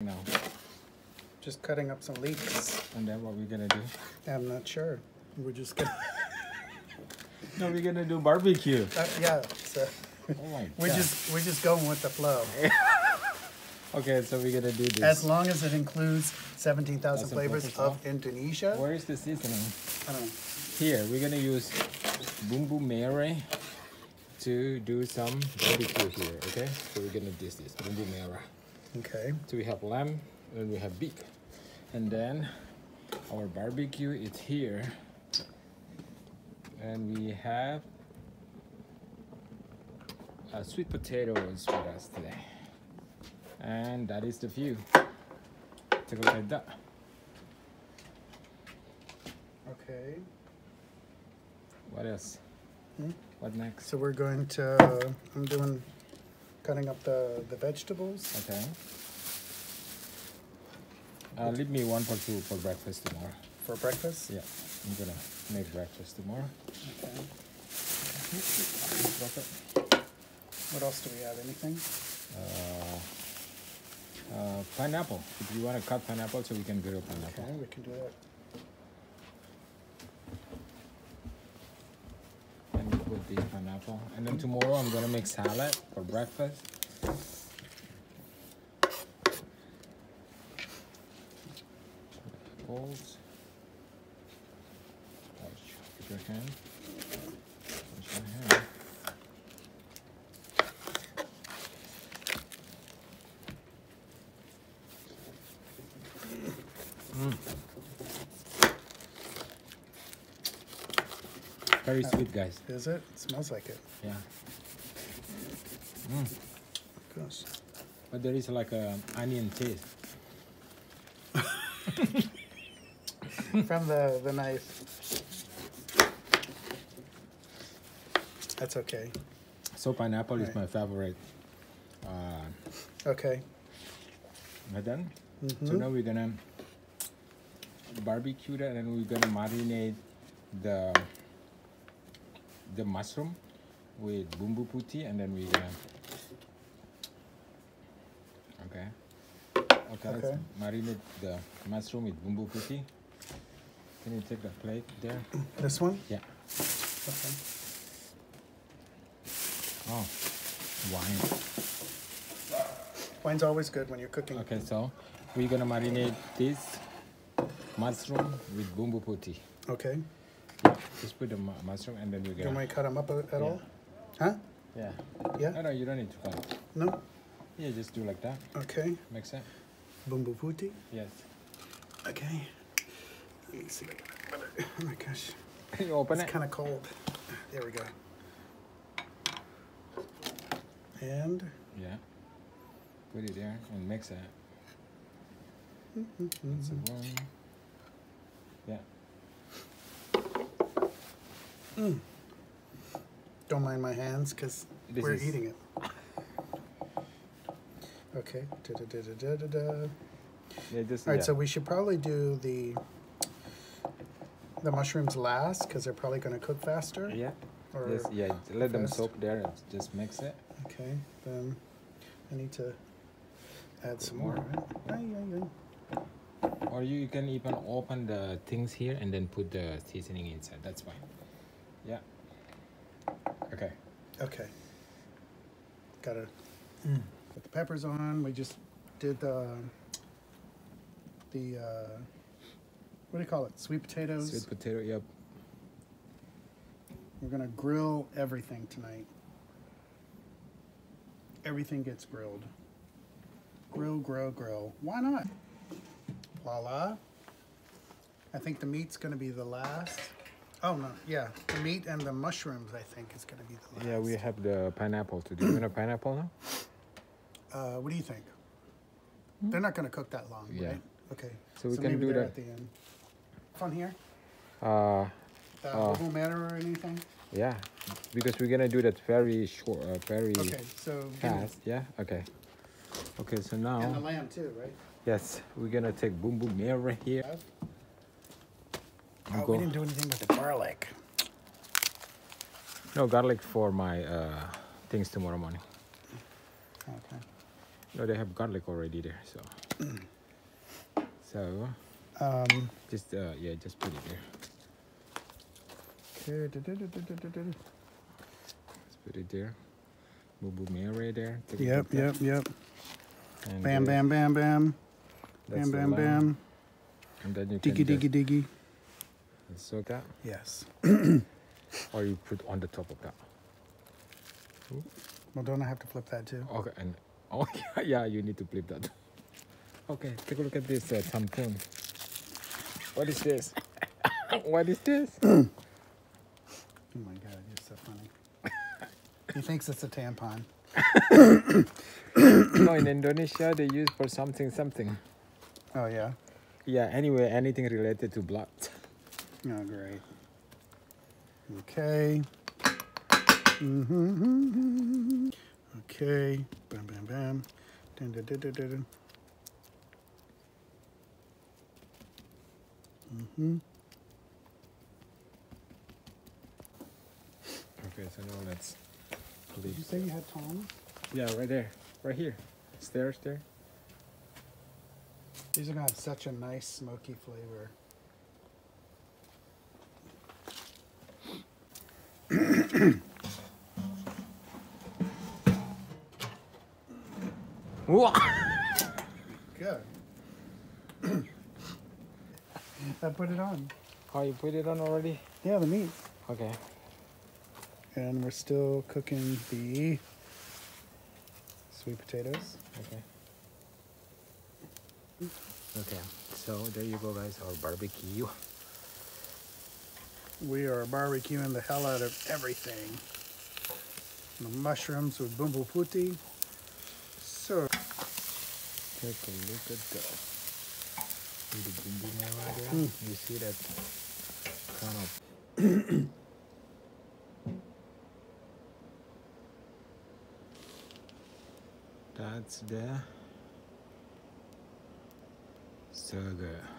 now. Just cutting up some leaves. And then what we're gonna do? I'm not sure. We're just gonna. No, we're gonna do barbecue. Uh, yeah. So Oh my we're God. just we're just going with the flow. Okay, so we're gonna do this. As long as it includes 17,000 Thousand flavors of Indonesia. Where is the seasoning? I don't know. Here, we're gonna use bumbu merah to do some barbecue here, okay? So we're gonna do this, bumbu merah. Okay. So we have lamb and we have beef. And then our barbecue is here. And we have uh, sweet potatoes with us today. And that is the view. Take a look at that. Okay. What else? Hmm? What next? So we're going to. I'm doing cutting up the the vegetables. Okay. Uh, leave me one for two for breakfast tomorrow. For breakfast? Yeah, I'm gonna make breakfast tomorrow. Okay. What else do we have? Anything? Uh, uh, pineapple. If you want to cut pineapple, so we can grill pineapple. Okay, we can do that. And we put the pineapple. And then tomorrow I'm gonna make salad for breakfast. Wash your hand. Wash your hand. Mm. Very sweet, guys. Is it? It smells like it. Yeah. Mm. Gosh. But there is like a onion taste. From the the knife. That's okay. So pineapple is Right. my favorite. Uh, Okay. am I done? So Mhm. now we're gonna barbecue that, and we're gonna marinate the the mushroom with bumbu putih, and then we're gonna. Uh, okay. Okay, let's marinate the mushroom with bumbu putih. Can you take the plate there? This one? Yeah. Okay. Oh, wine. Wine's always good when you're cooking. Okay, so we're gonna marinate this mushroom with bumbu putih. Okay. Just put the mu- mushroom and then we get. Do you want me to cut them up at Yeah. all? Huh? Yeah. Yeah? No, no, you don't need to cut it. No? Yeah, just do like that. Okay. Make sense? Bumbu putih. Yes. Okay. Let me see if I can better. Oh my gosh. you open it? It's it. kind of cold. There we go. And Yeah. Put it there and mix it. Mm-hmm. That's the one. Yeah. Mm. don't mind my hands because we're is- eating it. Okay. Da-da-da-da-da-da. Yeah, just. All right, yeah. so we should probably do the the mushrooms last because they're probably going to cook faster. Yeah. Or yeah. Let them soak there and just mix it. okay, then I need to add some more. more. Right? Or you can even open the things here and then put the seasoning inside. That's fine. Yeah. Okay. Okay. Gotta put the peppers on. We just did the the uh, what do you call it? Sweet potatoes. Sweet potato. Yep. We're gonna grill everything tonight. Everything gets grilled. Grill, grill, grill. Why not? Voila. I think the meat's gonna be the last. Oh no, yeah, the meat and the mushrooms. I think is gonna be the last. Yeah, we have the pineapple to do. You want a pineapple now? Uh, what do you think? They're not gonna cook that long, Yeah. right? Okay. So we can maybe do they're that. at the end. Fun here. Uh, Uh, Uh. Google matter or anything? yeah, because we're gonna do that very short, uh, very Okay, so fast. Yeah. Okay. Okay. So now. and the lamb too, right? yes, we're gonna take bumbu merah here. Oh, we didn't do anything with the garlic. No garlic for my uh, things tomorrow morning. Okay. No, they have garlic already there. So So Um, just uh, yeah, just put it there. Just put it there. Bumbu merah there. Take Yep, yep, yep. And, Bam, uh, bam, bam, bam. Bam, bam, bam. And then you Diggy, can diggy, diggy. Just soak that, Yes. or you put on the top of that. Well, don't I have to flip that too? Okay, and oh yeah, yeah, you need to flip that. Okay, take a look at this uh, tampon. What is this? what is this? Oh my god, you're so funny. he thinks it's a tampon. no, in Indonesia they use for something something. Oh yeah. Yeah. Anyway, anything related to blood. Oh great. Okay. Mm-hmm. Okay. Bam, bam, bam. Dun, dun, dun, dun, dun, dun. Mm-hmm. Okay, so now let's Did you say you had tongs? Yeah, right there, right here. Stairs there. These are gonna have such a nice smoky flavor. Good. I put it on. Oh, you put it on already? Yeah, the meat. Okay. And we're still cooking the sweet potatoes. Okay. Okay. So there you go, guys. Our barbecue. We are barbecuing the hell out of everything. The mushrooms with bumbu putih. So, Take a look at that. See the bumbu merah there? Mm. You see that kind of. That's the sugar.